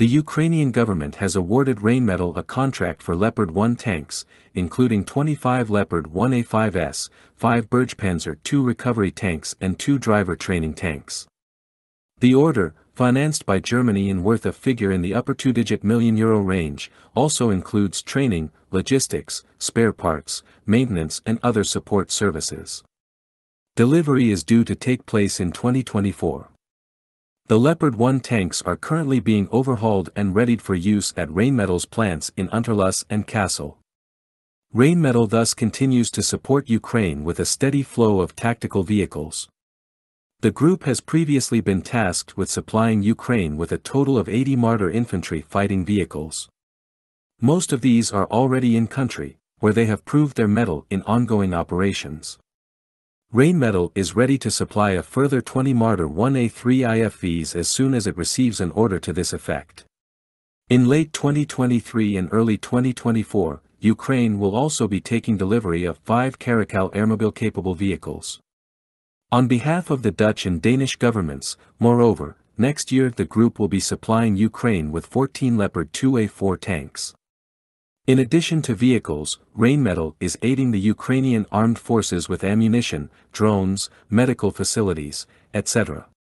The Ukrainian government has awarded Rheinmetall a contract for Leopard 1 tanks, including 25 Leopard 1A5S, 5 Bergpanzer 2 recovery tanks and 2 driver training tanks. The order, financed by Germany and worth a figure in the upper two-digit million euro range, also includes training, logistics, spare parts, maintenance and other support services. Delivery is due to take place in 2024. The Leopard 1 tanks are currently being overhauled and readied for use at Rheinmetall's plants in Unterlüss and Kassel. Rheinmetall thus continues to support Ukraine with a steady flow of tactical vehicles. The group has previously been tasked with supplying Ukraine with a total of 80 Marder infantry fighting vehicles. Most of these are already in country, where they have proved their mettle in ongoing operations. Rheinmetall is ready to supply a further 20 Marder 1A3 IFVs as soon as it receives an order to this effect. In late 2023 and early 2024, Ukraine will also be taking delivery of five Caracal airmobile-capable vehicles. On behalf of the Dutch and Danish governments, moreover, next year the group will be supplying Ukraine with 14 Leopard 2A4 tanks. In addition to vehicles, Rheinmetall is aiding the Ukrainian armed forces with ammunition, drones, medical facilities, etc.